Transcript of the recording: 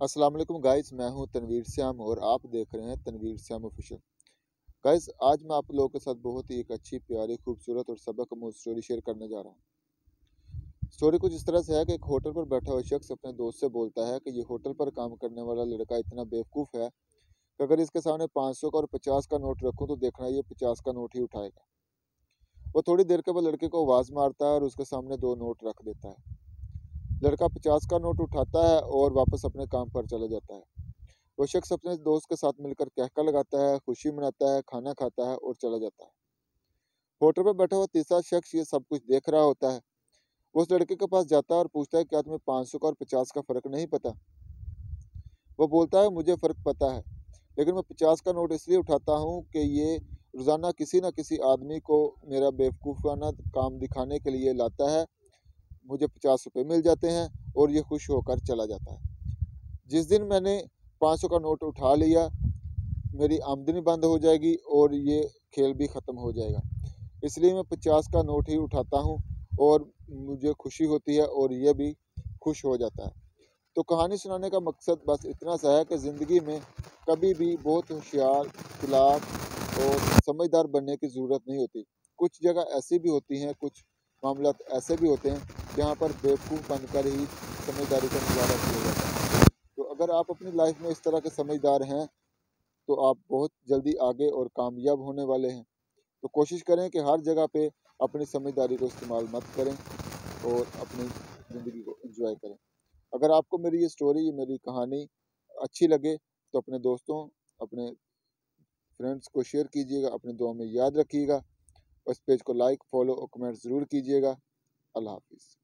वालेकुम गाइस, मैं हूँ तनवीर श्याम और आप देख रहे हैं तनवीर श्याम ऑफिशियल गाइस, आज मैं आप लोगों के साथ बहुत ही एक अच्छी, प्यारी, खूबसूरत और सबक अमूल स्टोरी शेयर करने जा रहा हूँ। स्टोरी कुछ इस तरह से है कि एक होटल पर बैठा हुआ शख्स अपने दोस्त से बोलता है कि ये होटल पर काम करने वाला लड़का इतना बेवकूफ़ है कि अगर इसके सामने पाँच सौ का और पचास का नोट रखूँ तो देखना ये पचास का नोट ही उठाएगा। वो थोड़ी देर के बाद लड़के को आवाज़ मारता है और उसके सामने दो नोट रख देता है। लड़का पचास का नोट उठाता है और वापस अपने काम पर चला जाता है। वो शख्स अपने दोस्त के साथ मिलकर कहका लगाता है, खुशी मनाता है, खाना खाता है और चला जाता है। होटल पर बैठा हुआ तीसरा शख्स ये सब कुछ देख रहा होता है। उस लड़के के पास जाता है और पूछता है क्या तुम्हें पाँच सौ का और पचास का फ़र्क नहीं पता? वो बोलता है, मुझे फ़र्क पता है, लेकिन मैं पचास का नोट इसलिए उठाता हूँ कि ये रोज़ाना किसी न किसी आदमी को मेरा बेवकूफ़ाना काम दिखाने के लिए लाता है मुझे पचास रुपये मिल जाते हैं और ये खुश होकर चला जाता है। जिस दिन मैंने पाँच सौ का नोट उठा लिया, मेरी आमदनी बंद हो जाएगी और ये खेल भी ख़त्म हो जाएगा। इसलिए मैं पचास का नोट ही उठाता हूँ और मुझे खुशी होती है और ये भी खुश हो जाता है। तो कहानी सुनाने का मकसद बस इतना सा है कि ज़िंदगी में कभी भी बहुत होशियार, खिलाफ और समझदार बनने की ज़रूरत नहीं होती। कुछ जगह ऐसी भी होती हैं, कुछ मामला ऐसे भी होते हैं जहाँ पर बेवकूफ़ बनकर ही समझदारी का मुजाहरा किया जाता है। तो अगर आप अपनी लाइफ में इस तरह के समझदार हैं तो आप बहुत जल्दी आगे और कामयाब होने वाले हैं। तो कोशिश करें कि हर जगह पे अपनी समझदारी को इस्तेमाल मत करें और अपनी ज़िंदगी को एंजॉय करें। अगर आपको मेरी ये स्टोरी ये मेरी कहानी अच्छी लगे तो अपने दोस्तों, अपने फ्रेंड्स को शेयर कीजिएगा, अपने दुआ में याद रखिएगा। इस पेज को लाइक फॉलो और कमेंट ज़रूर कीजिएगा। अल्लाह हाफिज़।